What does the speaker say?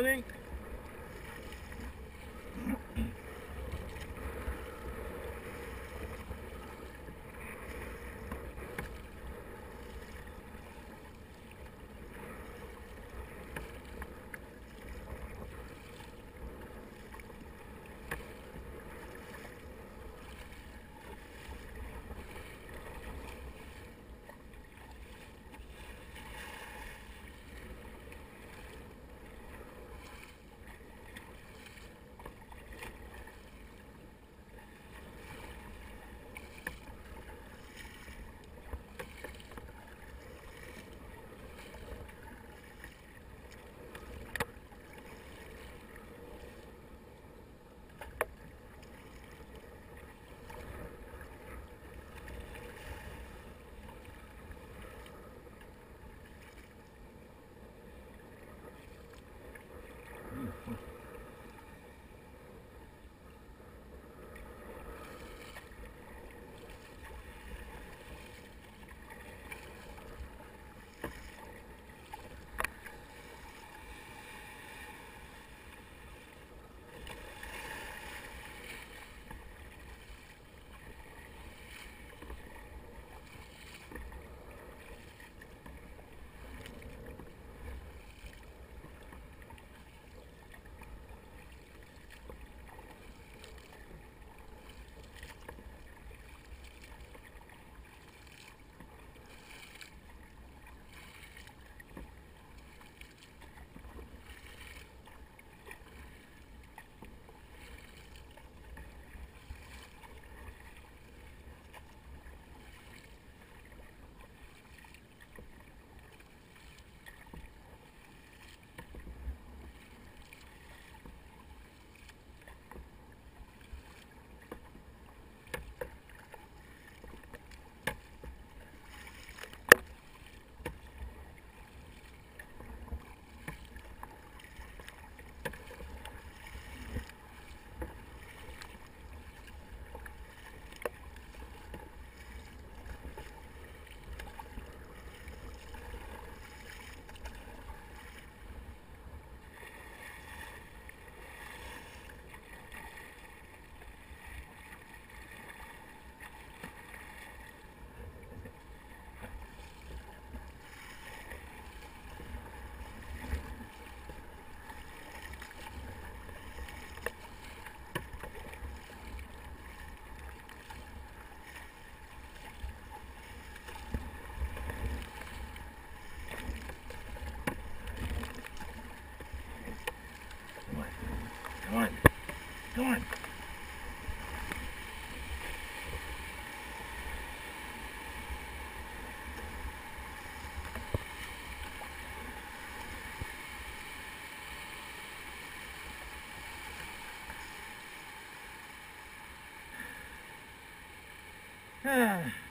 morning. On. Ah.